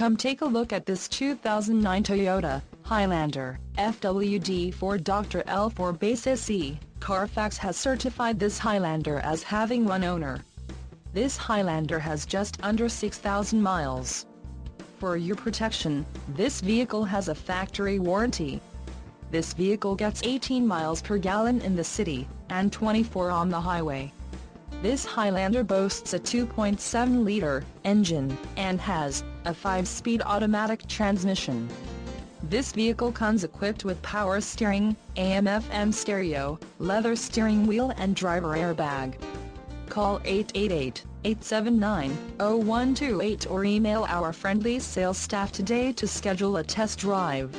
Come take a look at this 2009 Toyota Highlander FWD for Dr. L4 Base SE. Carfax has certified this Highlander as having one owner. This Highlander has just under 6,000 miles. For your protection, this vehicle has a factory warranty. This vehicle gets 18 miles per gallon in the city, and 24 on the highway. This Highlander boasts a 2.7-liter engine, and has a 5-speed automatic transmission. This vehicle comes equipped with power steering, AM-FM stereo, leather steering wheel and driver airbag. Call 888-879-0128 or email our friendly sales staff today to schedule a test drive.